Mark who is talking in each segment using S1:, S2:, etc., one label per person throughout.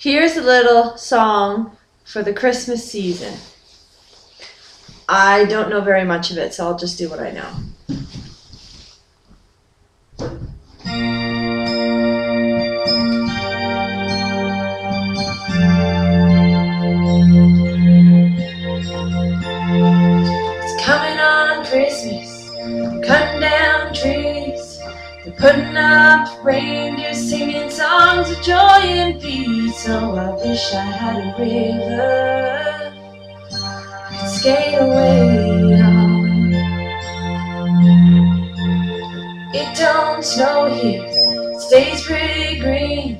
S1: Here's a little song for the Christmas season. I don't know very much of it, so I'll just do what I know. Putting up reindeer singing songs of joy and peace. Oh, I wish I had a river could skate away on. It don't snow here, it stays pretty green.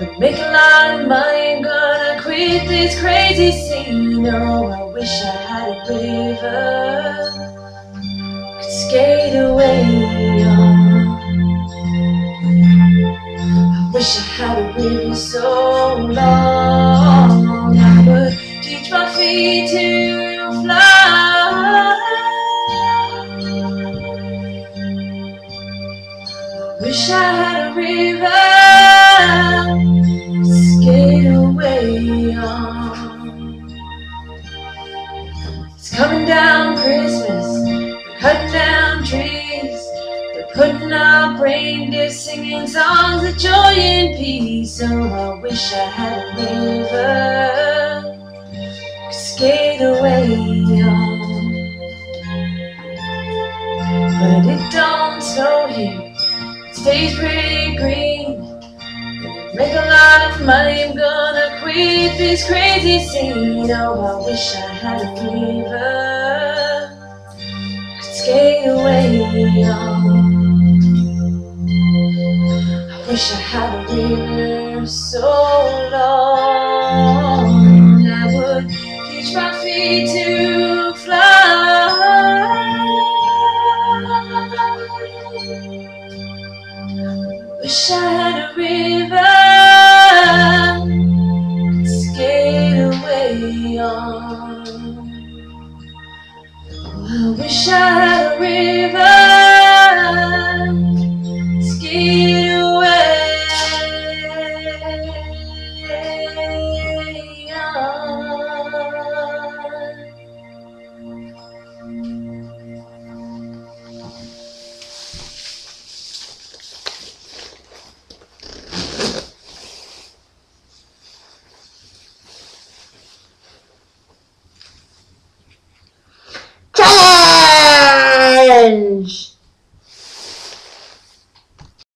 S1: We make a lot of money, I'm gonna quit this crazy scene. Oh, I wish I had a river could skate away A river so long I would teach my feet to fly. Wish I had a river putting up reindeer singing songs of joy and peace. Oh, I wish I had a river to skate away on. But it don't snow here it stays pretty green. Make a lot of money, I'm gonna quit this crazy scene. Oh, I wish I had a river could skate away on. Wish I had a river so long I would teach my feet to fly. Wish I had a river to skate away on. Oh, I wish I had a river